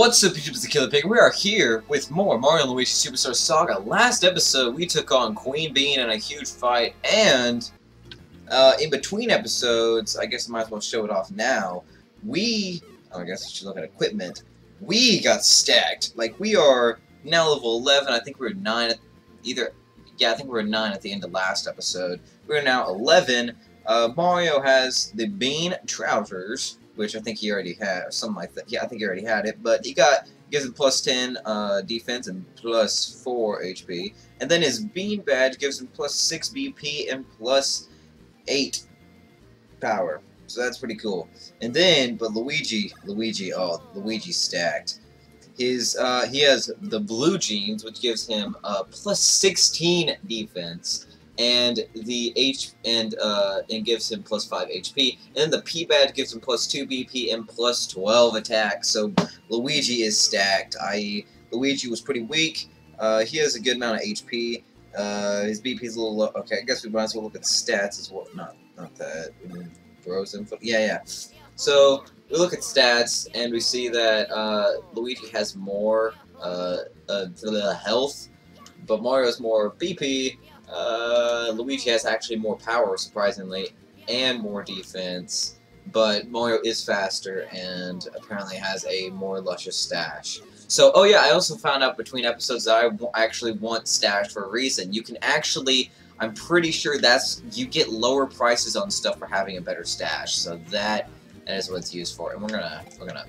What's up, YouTube? It's the Killer Pig. We are here with more Mario & Luigi Superstar Saga. Last episode, we took on Queen Bean in a huge fight, and uh, in between episodes, I guess I might as well show it off now, we, oh, I guess I should look at equipment, we got stacked. Like, we are now level 11, I think we were 9 at, either, yeah, I think we were 9 at the end of last episode. We're now 11. Uh, Mario has the Bean Trousers, which I think he already had, or something like that. Yeah, I think he already had it, but he got gives him plus 10 uh, defense and plus 4 HP. And then his Bean Badge gives him plus 6 BP and plus 8 power. So that's pretty cool. And then, but Luigi, Luigi, oh, Luigi stacked. His, uh, he has the blue jeans, which gives him uh, plus 16 defense and the H and uh, and gives him plus five HP. And then the P badge gives him plus two BP and plus twelve attack. So Luigi is stacked. I.e., Luigi was pretty weak. Uh, he has a good amount of HP. Uh, his BP is a little low. Okay, I guess we might as well look at the stats as well. Not not that. Frozen. Yeah, yeah. So we look at stats and we see that uh, Luigi has more uh, uh, health, but Mario has more BP uh, Luigi has actually more power, surprisingly, and more defense, but Mario is faster and apparently has a more luscious stash. So, oh yeah, I also found out between episodes that I actually want stash for a reason. You can actually, I'm pretty sure that's, you get lower prices on stuff for having a better stash, so that, that is what it's used for. And we're gonna, we're gonna,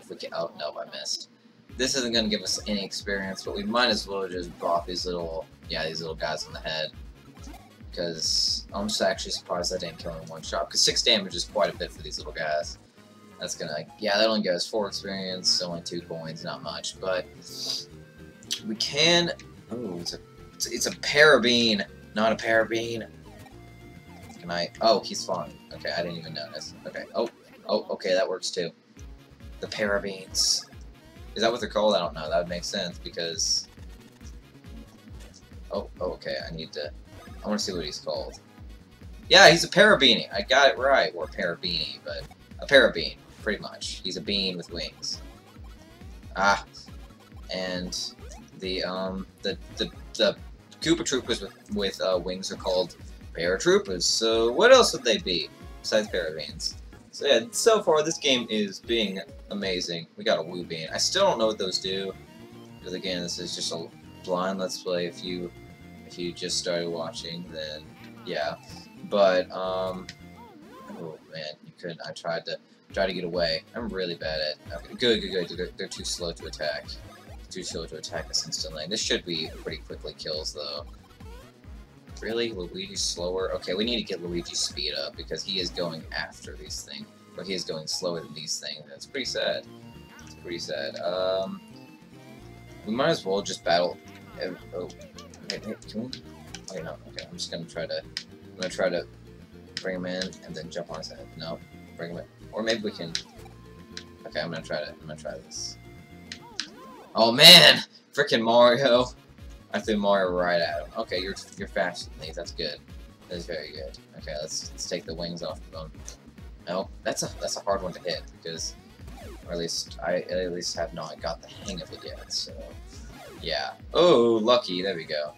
if we can, oh no, I missed. This isn't gonna give us any experience, but we might as well just bop these little yeah, these little guys on the head. Because I'm just actually surprised I didn't kill him in one shot. Because 6 damage is quite a bit for these little guys. That's gonna, yeah, that only goes 4 experience, only 2 coins, not much. But we can, oh, it's a, it's, it's a parabean, not a parabean. Can I, oh, he's fine. Okay, I didn't even notice. Okay, oh, oh, okay, that works too. The parabeans. Is that what they're called? I don't know. That would make sense because Oh, oh, okay, I need to... I want to see what he's called. Yeah, he's a parabeanie. I got it right. Or parabeanie, but a parabean, pretty much. He's a bean with wings. Ah, and the um the the the Koopa Troopas with with uh, wings are called paratroopers. So what else would they be besides parabeans? So yeah, so far this game is being amazing. We got a Woo Bean. I still don't know what those do because again, this is just a blind Let's Play. If you if you just started watching, then yeah. But um, oh man, you couldn't. I tried to try to get away. I'm really bad at. Okay, good, good, good. They're too slow to attack. Too slow to attack us instantly. This should be pretty quickly kills though. Really? Luigi's slower? Okay, we need to get Luigi's speed up because he is going after these things. But he is going slower than these things. That's pretty sad. It's pretty sad. Um, we might as well just battle Oh, oh, wait, wait, can we? Wait, no. Okay, I'm just gonna try to. I'm gonna try to bring him in and then jump on his head. No, bring him in. Or maybe we can. Okay, I'm gonna try to. I'm gonna try this. Oh man, freaking Mario! I threw Mario right at him. Okay, you're you're faster than me. That's good. That's very good. Okay, let's let's take the wings off of him. No, that's a that's a hard one to hit because, or at least I at least have not got the hang of it yet. So. Yeah. Oh, lucky. There we go.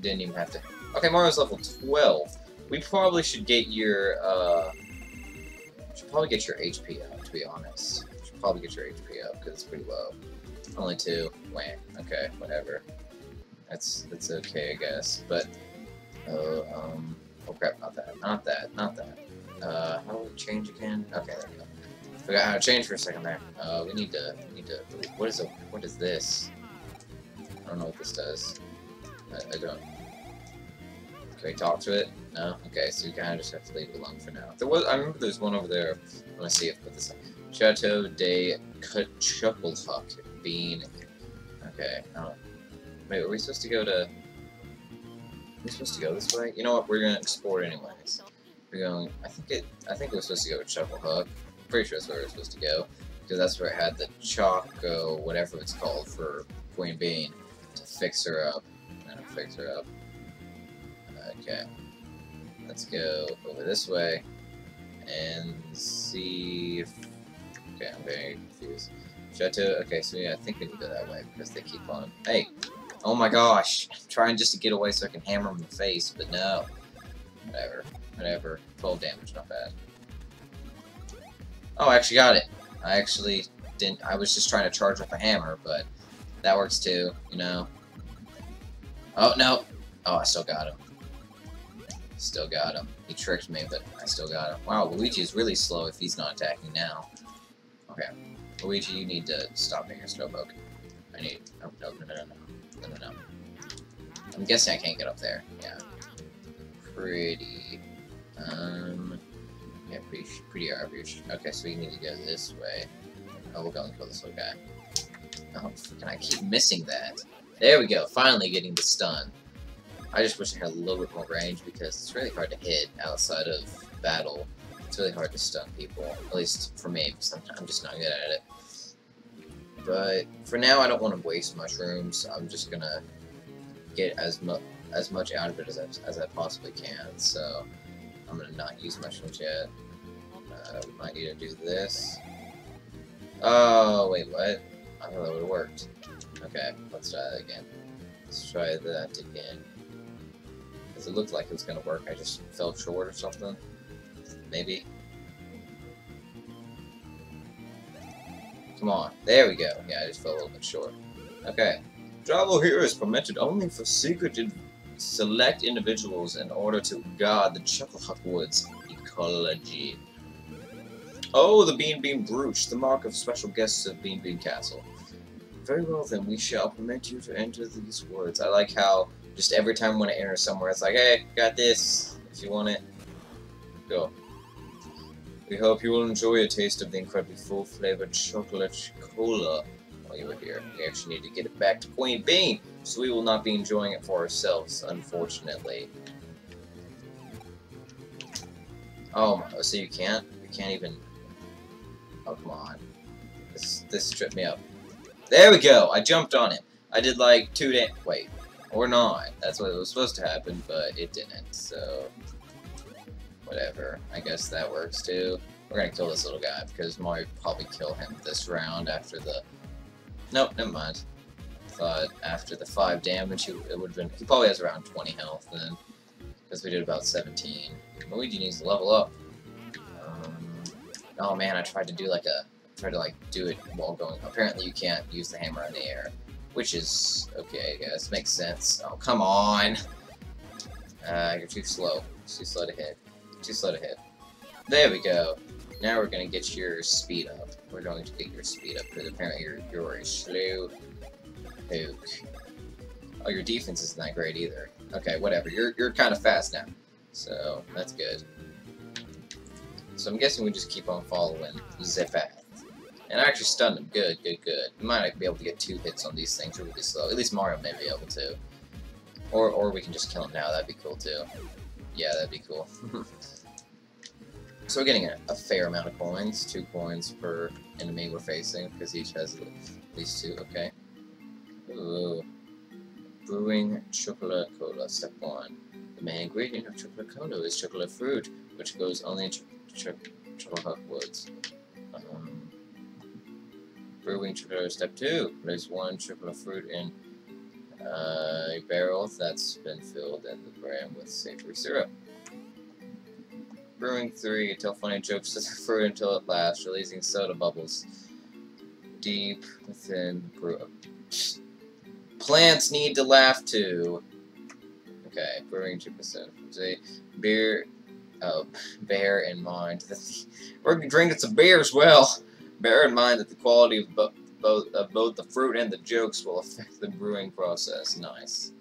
Didn't even have to... Okay, Mario's level 12. We probably should get your, uh... Should probably get your HP up, to be honest. Should probably get your HP up, because it's pretty low. Only two. Wait. Okay, whatever. That's, that's okay, I guess. But, uh, um... Oh crap, not that. Not that. Not that. Uh, how do we change again? Okay, there we go. Forgot how to change for a second there. Uh, we need to, we need to, what is a, what is this? I don't know what this does. I, I don't. Can we talk to it? No? Okay, so you kind of just have to leave it alone for now. There was, I remember there's one over there. Want to see if I put this Chateau de Chucklehuck Bean. Okay, oh. Wait, are we supposed to go to... Are we supposed to go this way? You know what, we're gonna explore anyways. We're going, I think it, I think we're supposed to go to Chucklehuck. Pretty sure that's where we're supposed to go. Because that's where it had the Choco, whatever it's called, for Queen Bean fix her up. Gonna fix her up. Okay. Let's go over this way and see if... Okay, I'm very confused. I Okay, so yeah, I think we need to go that way because they keep on. Hey! Oh my gosh! I'm trying just to get away so I can hammer him in the face, but no. Whatever. Whatever. 12 damage, not bad. Oh, I actually got it. I actually didn't. I was just trying to charge with a hammer, but that works too, you know. Oh, no. Oh, I still got him. Still got him. He tricked me, but I still got him. Wow, Luigi is really slow if he's not attacking now. Okay. Luigi, you need to stop being your slowpoke. I need... Oh, no, no, no, no, no, no, no. I'm guessing I can't get up there. Yeah. Pretty... Um... Yeah, pretty, pretty average. Okay, so we need to go this way. Oh, we'll go and kill this little guy. Oh, can I keep missing that? There we go, finally getting the stun. I just wish I had a little bit more range because it's really hard to hit outside of battle. It's really hard to stun people, at least for me, I'm, just not good at it. But for now, I don't want to waste mushrooms. I'm just gonna get as much as much out of it as I, as I possibly can. So I'm gonna not use mushrooms yet. Uh, might need to do this. Oh wait, what? I thought that would have worked. Okay, let's try that again. Let's try that again. Because it looked like it was going to work, I just fell short or something. Maybe. Come on. There we go. Yeah, I just fell a little bit short. Okay. Travel here is permitted only for secreted select individuals in order to guard the Chucklehuck Woods ecology. Oh, the Beanbean Brooch, the mark of special guests of Beanbean Castle. Very well then, we shall permit you to enter these woods. I like how just every time when I enter somewhere, it's like, hey, got this, if you want it, go. We hope you will enjoy a taste of the incredibly full-flavored chocolate cola while you are here. We actually need to get it back to Queen Bean, so we will not be enjoying it for ourselves, unfortunately. Oh, oh so you can't? You can't even... Oh, come on. This, this tripped me up. There we go! I jumped on him. I did like two da- wait. Or not. That's what it was supposed to happen, but it didn't, so... Whatever. I guess that works too. We're gonna kill this little guy, because Mario probably kill him this round after the... Nope, never mind. Thought after the 5 damage, he, it would have been... He probably has around 20 health then. Because we did about 17. Luigi needs to level up. Um, oh man, I tried to do like a... Tried to like do it while going... Apparently you can't use the hammer in the air. Which is okay, I guess. Makes sense. Oh, come on! Uh, you're too slow. Too slow to hit. Too slow to hit. There we go. Now we're gonna get your speed up. We're going to get your speed up, because apparently you're, you're a slow hook. Oh, your defense isn't that great either. Okay, whatever. You're, you're kind of fast now. So, that's good. So I'm guessing we just keep on following Zephath. And I actually stunned him. Good, good, good. We might be able to get two hits on these things really slow. At least Mario may be able to. Or, or we can just kill him now. That'd be cool, too. Yeah, that'd be cool. so we're getting a, a, fair amount of coins. Two coins per enemy we're facing, because each has at least two. Okay. Ooh. Brewing chocolate cola. Step one. The main ingredient of chocolate cola is chocolate fruit, which goes only in ch ch chocolate woods. Brewing chocolate step two. Place one chocolate fruit in uh, a barrel that's been filled in the brim with savory syrup. Brewing three. Tell funny jokes to the fruit until it lasts, releasing soda bubbles deep within the brew. Plants need to laugh too. Okay, brewing two percent. Beer. Oh, bear in mind we're drinking some beer as well. Bear in mind that the quality of bo both, of both the fruit and the jokes will affect the brewing process. Nice.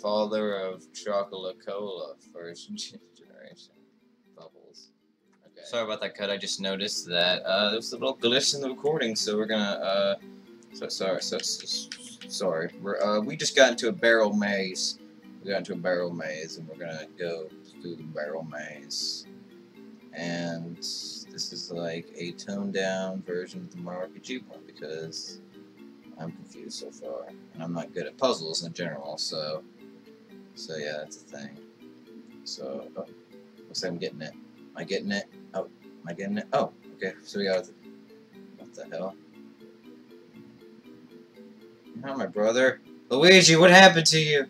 Father of Chocolate Cola, first generation. Bubbles. Okay. Sorry about that cut, I just noticed that uh, there was a little glitch in the recording, so we're gonna, uh, so, sorry, so, so sorry. We're, uh, we just got into a barrel maze. We got into a barrel maze, and we're gonna go through the barrel maze. And this is like a toned down version of the Mario RPG one because I'm confused so far. And I'm not good at puzzles in general, so so yeah, that's a thing. So oh, looks like I'm getting it. Am I getting it? Oh, am I getting it? Oh, okay, so we got what the hell? Not my brother. Luigi, what happened to you?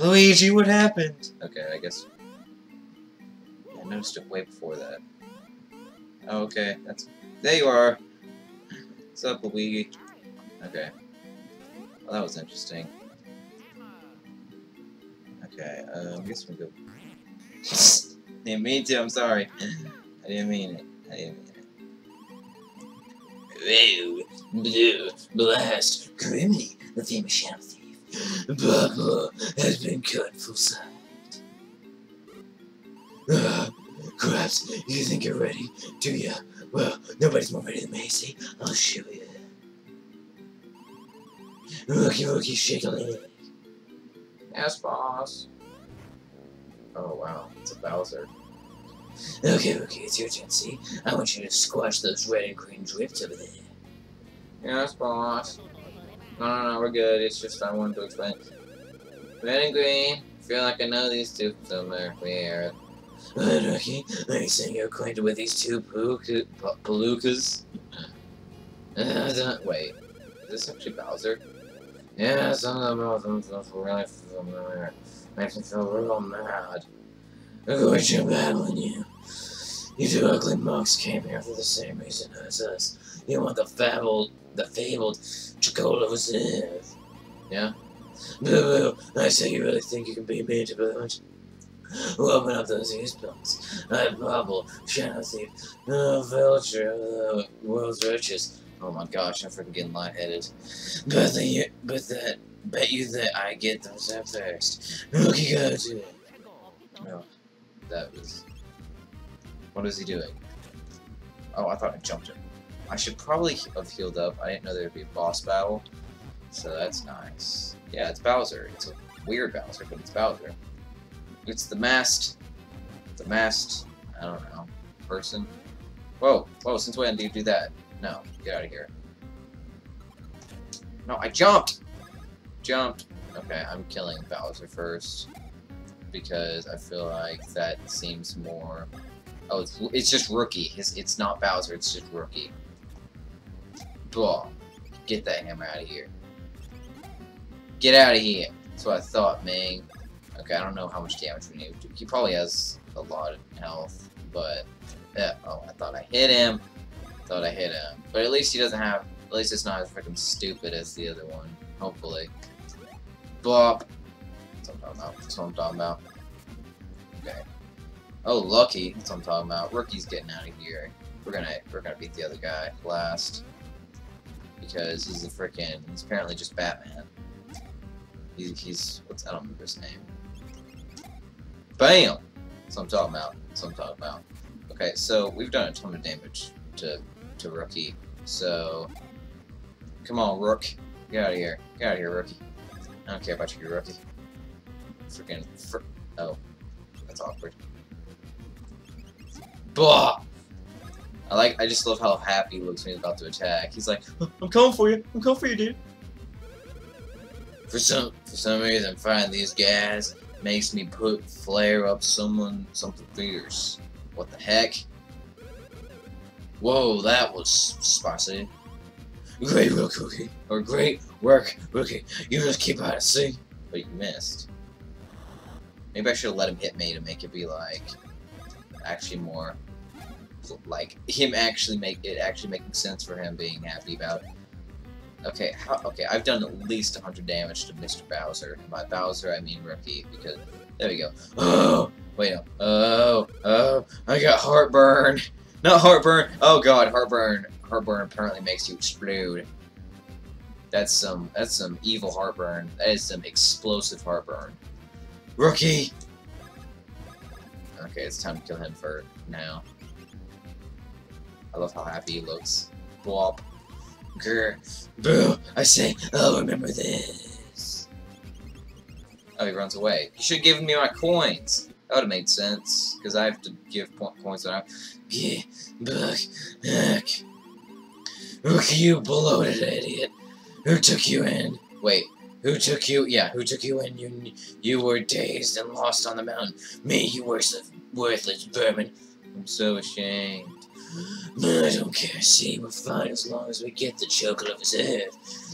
Luigi, what happened? Okay, I guess... I noticed it way before that. Okay, that's... There you are! What's up, Luigi? Okay. Well, that was interesting. Okay, uh, I guess we go... didn't mean to, I'm sorry. I didn't mean it. I didn't mean it. Whoa, blue, blast, Grimmy, the famous shadow thief. Bubba has been cut full sight. Craps, you think you're ready, do ya? Well, nobody's more ready than me, see? I'll show you. Rookie, rookie, shake a leg. Yes, boss. Oh, wow, it's a Bowser. Okay, okay, it's your turn, see? I want you to squash those red and green drifts over there. Yes, boss. No, no, no, we're good. It's just I wanted to explain. Red and green. feel like I know these two somewhere. Where? What, Rookie? Are you saying you're acquainted with these two palookas? Uh, wait. Is this actually Bowser? Yeah, some of them feel really familiar. Makes me feel real mad. I'm going to battle you. You two ugly mugs came here for the same reason as us. You want the fabled, the fabled Chuckola Yeah? Boo boo, I say you really think you can beat me to punch? Open up those earphones. I bubble, shadow thief, the villager, the world's richest. Oh my gosh, I'm freaking getting lightheaded. But the, but that, bet you that I get those at first. Rookie go to it. Oh, that was. What is he doing? Oh, I thought I jumped him. I should probably have healed up. I didn't know there'd be a boss battle. So that's nice. Yeah, it's Bowser. It's a weird Bowser, but it's Bowser. It's the masked... The masked... I don't know. Person. Whoa, whoa, since when do you do that? No, get out of here. No, I jumped! Jumped. Okay, I'm killing Bowser first. Because I feel like that seems more... Oh, it's, it's just Rookie. It's, it's not Bowser, it's just Rookie. Blah. Get that hammer out of here. Get out of here. That's what I thought, man. Okay, I don't know how much damage we need. to do. He probably has a lot of health, but... Yeah, oh, I thought I hit him. I Thought I hit him. But at least he doesn't have... At least it's not as freaking stupid as the other one. Hopefully. Bop. That's what I'm talking about. That's what I'm talking about. Okay. Oh, lucky. That's what I'm talking about. Rookie's getting out of here. We're gonna we're gonna beat the other guy last. Because he's a freaking he's apparently just Batman. He's he's what's I don't remember his name. Bam! What I'm talking about. What I'm talking about. Okay, so we've done a ton of damage to to Rookie. So come on, Rook. Get out of here. Get out of here, Rookie. I don't care about you, Rookie. Freaking fr oh. That's awkward. Blah! I like I just love how happy he looks when he's about to attack. He's like, I'm coming for you. I'm coming for you, dude. For some for some reason fighting these guys makes me put flare up someone something fierce. What the heck? Whoa, that was spicy. Great work, Rookie. Or great work, Rookie. You just keep out of sea. But you missed. Maybe I should have let him hit me to make it be like actually more like him actually make it actually making sense for him being happy about. Okay, how, okay, I've done at least 100 damage to Mr. Bowser. And by Bowser, I mean Rookie, because there we go. Oh, wait, no. Oh, oh, I got heartburn. Not heartburn. Oh god, heartburn. Heartburn apparently makes you explode. That's some that's some evil heartburn. That is some explosive heartburn. Rookie! Okay, it's time to kill him for now. I love how happy he looks. Blop. Grr. Boo! I say, I'll remember this. Oh, he runs away. You should have given me my coins. That would have made sense, because I have to give po points on Yeah, Buck, heck. Who you bloated idiot? Who took you in? Wait, who took you? Yeah, who took you in? You you were dazed and lost on the mountain. Me, you worthless, worthless vermin. I'm so ashamed. I don't care. See, we're fine as long as we get the chocolate of his head.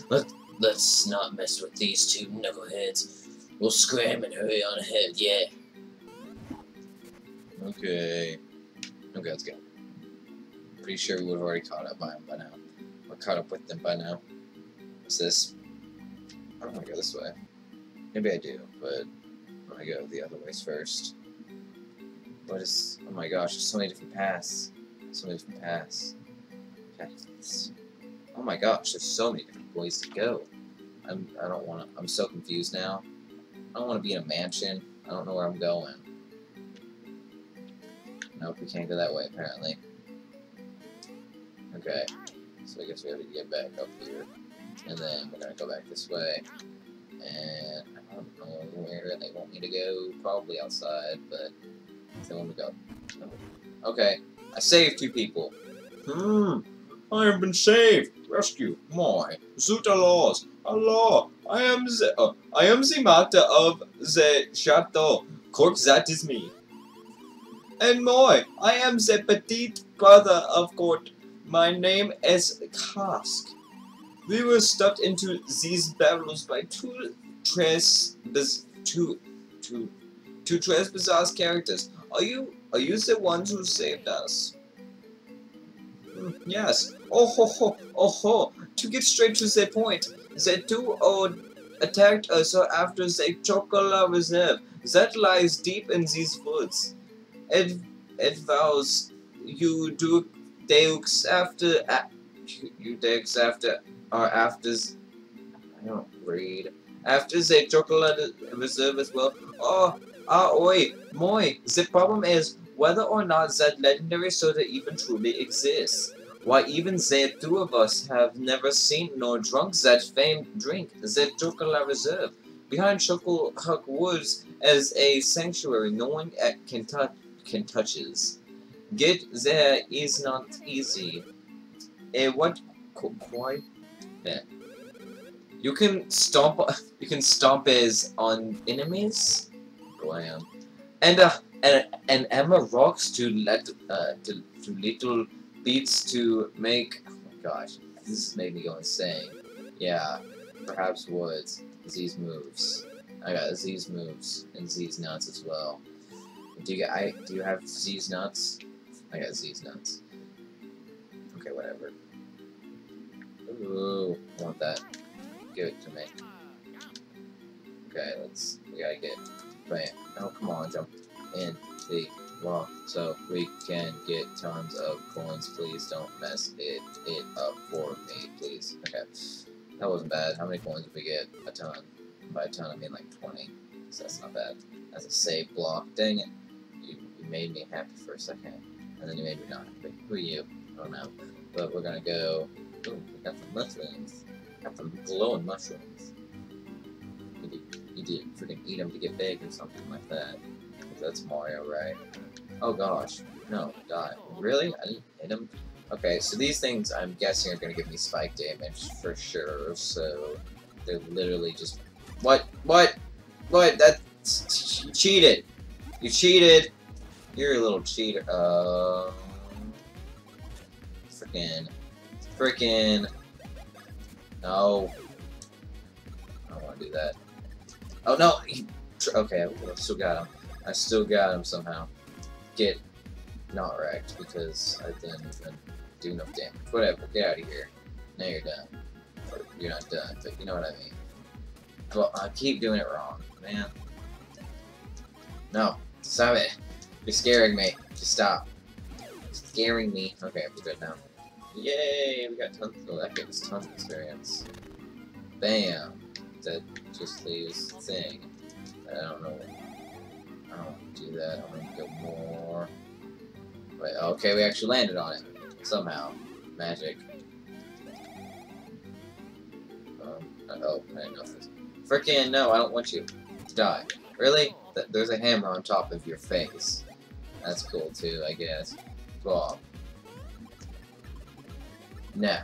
Let Let's not mess with these two knuckleheads. We'll scram and hurry on ahead, yeah. Okay. Okay, let's go. Pretty sure we would have already caught up by by now. We're caught up with them by now. What's this? I don't want to go this way. Maybe I do, but I'm gonna go the other ways first. What is... Oh my gosh, there's so many different paths. So many different paths. Paths. Oh my gosh, there's so many different ways to go. I'm, I don't want to... I'm so confused now. I don't want to be in a mansion. I don't know where I'm going. Nope, we can't go that way, apparently. Okay, so I guess we have to get back up here. And then we're gonna go back this way. And I don't know where they want me to go. Probably outside, but they want me to go. Okay, I saved two people. Hmm, I have been saved. Rescue. My. Zuta laws. Allah. I am the, uh, I am the master of the chateau. Cork, that is me. And more, I am the petite brother of Cork. My name is Cask. We were stuffed into these barrels by two tres two two two trespassers characters. Are you are you the ones who saved us? Hmm, yes. Oh ho ho oh ho. To get straight to the point, the two old attacked us after the Chuckola Reserve that lies deep in these woods. It it vows you do deux after you deux after or after I don't read after the chocolate reserve as well. Oh, ah, oi, moi. The problem is whether or not that legendary soda even truly exists. Why, even the two of us have never seen nor drunk that famed drink, the Chuckola Reserve. Behind Chocolate Woods as a sanctuary no one can can touches. Get there is not easy. Eh, what quite? You can stomp you can stomp as on enemies? Blam. And uh and and Emma rocks to let uh to, to little beats to make oh my gosh, this made me go insane. Yeah, perhaps woods. These moves. I got these moves and these nuts as well. Do you I do you have Z's nuts? I got Z's nuts. Okay, whatever. Ooh, I want that. Give it to me. Okay, let's we gotta get bam. Oh come on, jump in the wall so we can get tons of coins. Please don't mess it it up for me, please. Okay. That wasn't bad. How many coins did we get? A ton. By a ton I mean like 20. So that's not bad. That's a save block. Dang it You made me happy for a second, and then you made me not happy. Who are you? I don't know. But we're gonna go. Ooh, we got some mushrooms. Got some glowing mushrooms. You did, you did freaking eat them to get big or something like that. That's Mario, right? Oh gosh. No, die. Really? I didn't hit him? Okay, so these things I'm guessing are gonna give me spike damage for sure, so they're literally just what? What? What? That cheated! You cheated! You're a little cheater. Uh, freaking, freaking. No, I don't want to do that. Oh no! He, okay, I still got him. I still got him somehow. Get not wrecked because I didn't even do enough damage. Whatever. Get out of here. Now you're done. Or you're not done, but you know what I mean. Well, I keep doing it wrong, man. No, stop it. You're scaring me. Just stop. scaring me. Okay, we're good now. Yay! We got tons. Oh, that gives tons of experience. Bam. That just leaves thing. I don't know. I don't want to do that. I want to go more. Wait. Okay, we actually landed on it somehow. Magic. Um. Oh, I didn't know this. Frickin' no! I don't want you to die. Really? There's a hammer on top of your face. That's cool too, I guess. Cool. Nah.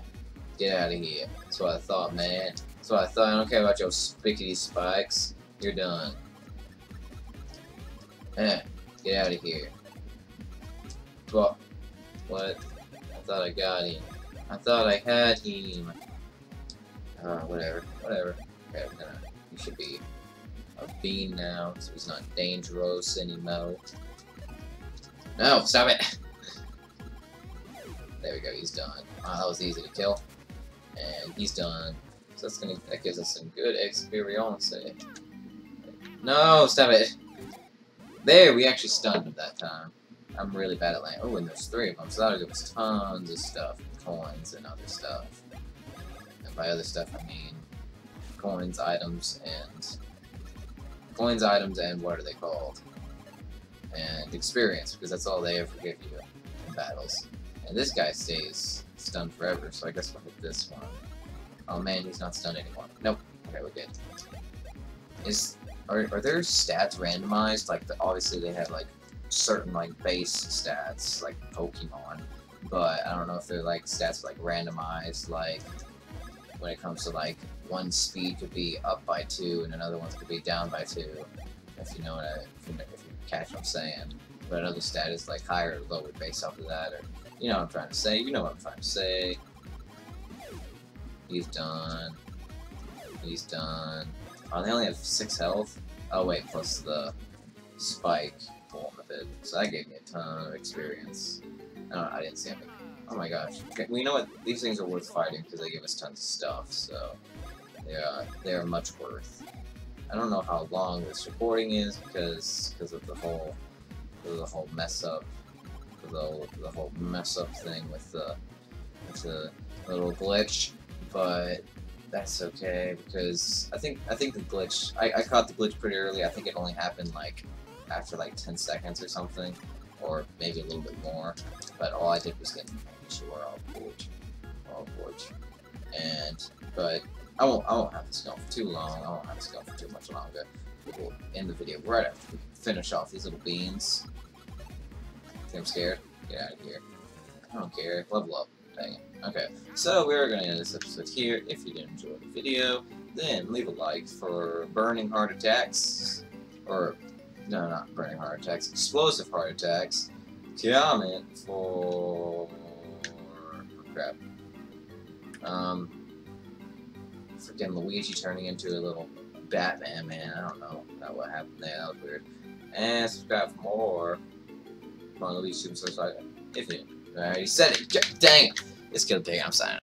Get out of here. That's what I thought, man. That's what I thought. I don't care about your spickety spikes. You're done. Eh. Get out of here. What? What? I thought I got him. I thought I had him. Uh, whatever, whatever. Okay, I'm gonna. He should be a bean now, so he's not dangerous anymore. No, stop it! There we go, he's done. Wow, that was easy to kill. And he's done. So that's gonna that gives us some good experience. No, stop it! There, we actually stunned him that time. I'm really bad at land. Oh, and there's three of them, so that'll give us tons of stuff, coins and other stuff. And by other stuff, I mean coins, items, and coins, items, and what are they called? And experience, because that's all they ever give you in battles. And this guy stays stunned forever, so I guess we'll hit this one. Oh man, he's not stunned anymore. Nope. Okay, we're good. Is are, are their stats randomized? Like, the, obviously they have like certain like base stats, like Pokemon, but I don't know if they're like stats like randomized, like when it comes to like one speed could be up by two and another one could be down by two. If you know what I, if you, if you catch what I'm saying. But another stat is like higher or lower based off of that, or you know what I'm trying to say. You know what I'm trying to say. He's done. He's done. Oh, they only have six health. Oh wait, plus the spike form of it. So that gave me a ton of experience. I know, I didn't see anything. Oh my gosh. Okay, we know what these things are worth fighting because they give us tons of stuff, so yeah, they are much worth. I don't know how long this recording is because because of the whole the whole mess up the whole, the whole mess up thing with the with the little glitch, but that's okay because I think I think the glitch I, I caught the glitch pretty early. I think it only happened like after like 10 seconds or something, or maybe a little bit more. But all I did was get sure all forge, all forge, and but I won't I won't have this going for too long. I won't have this going for too much longer. We'll end the video right after we finish off these little beans. I'm scared? Get out of here. I don't care. Level up. Dang it. Okay, so we're going to end this episode here. If you did enjoy the video, then leave a like for burning heart attacks. Or, no, not burning heart attacks. Explosive heart attacks. Comment for... crap. Um, freaking Luigi turning into a little Batman, man. I don't know about what happened there. That was weird. And subscribe for more. On, Luigi Super If you already said it. Dang. It's Killer Pig. I'm signing.